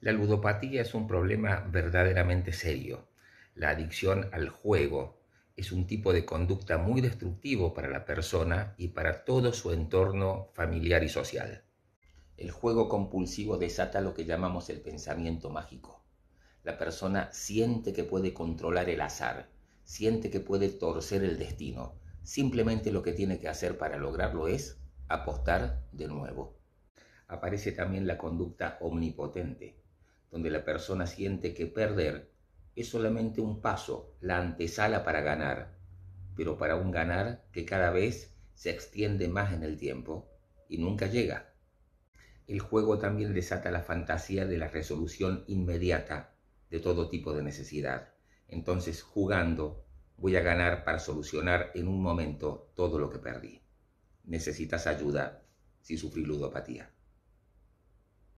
La ludopatía es un problema verdaderamente serio. La adicción al juego es un tipo de conducta muy destructivo para la persona y para todo su entorno familiar y social. El juego compulsivo desata lo que llamamos el pensamiento mágico. La persona siente que puede controlar el azar, siente que puede torcer el destino. Simplemente lo que tiene que hacer para lograrlo es apostar de nuevo. Aparece también la conducta omnipotente, donde la persona siente que perder es solamente un paso, la antesala para ganar, pero para un ganar que cada vez se extiende más en el tiempo y nunca llega. El juego también desata la fantasía de la resolución inmediata de todo tipo de necesidad. Entonces, jugando, voy a ganar para solucionar en un momento todo lo que perdí. Necesitas ayuda si sufrí ludopatía.